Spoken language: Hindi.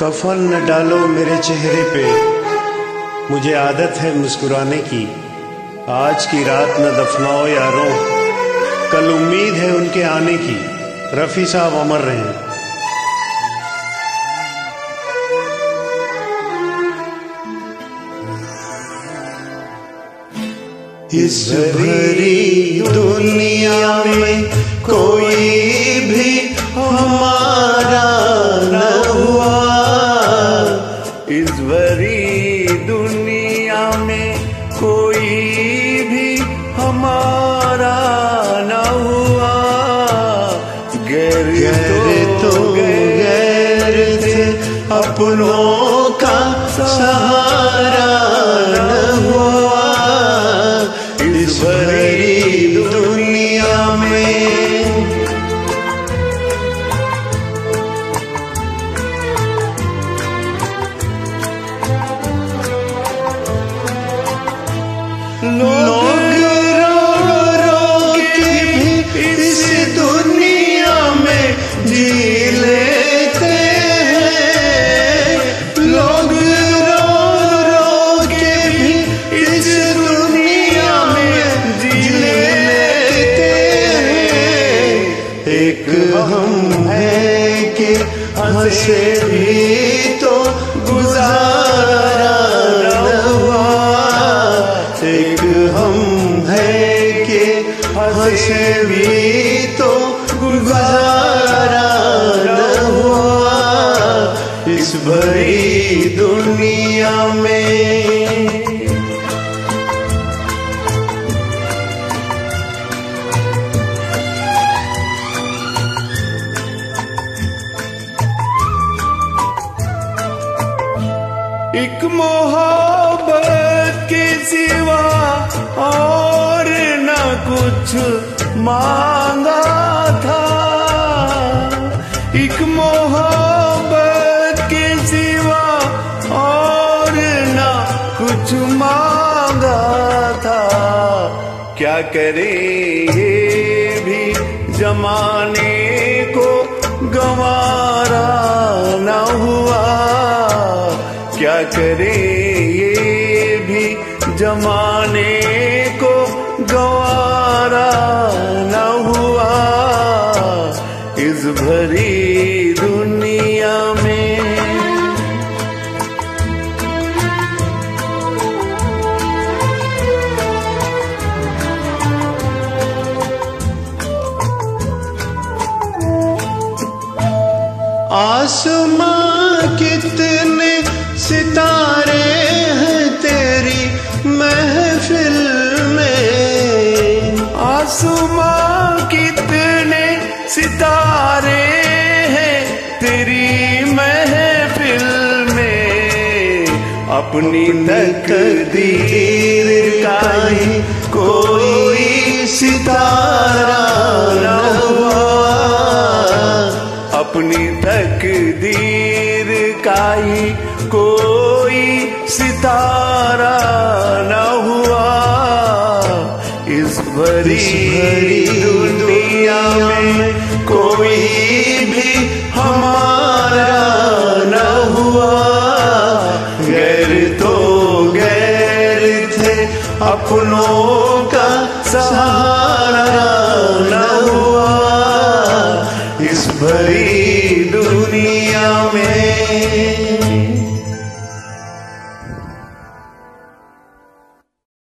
कफन न डालो मेरे चेहरे पे। मुझे आदत है मुस्कुराने की। आज की रात न दफनाओ यारों। कल उम्मीद है उनके आने की। रफी साहब अमर रहे इस भरी दुनिया में कोई भी हमारा अपनों का सहारा न हुआ। इस भरी हंसे भी तो गुजारा हुआ। एक हम है कि हंसे भी तो गुजारा हुआ। इस भरी दुनिया में एक मोहब्बत के सिवा और न कुछ मांगा था। एक मोहब्बत के सिवा और न कुछ मांगा था। क्या करे ये भी जमाने को गंवारा न हुआ। क्या करे ये भी जमाने को गवारा न हुआ? इस भरी दुनिया में आसमां कितने सितारे हैं तेरी महफिल में। आसमां कितने सितारे हैं तेरी महफिल में। अपनी तकदीर का ही कोई सितारा अपनी तकदीर का ही कोई सितारा न हुआ। इस भरी दुनिया में कोई भी हमारा न हुआ। गैर तो गैर थे अपनों का सहारा न हुआ। भरी दुनिया में।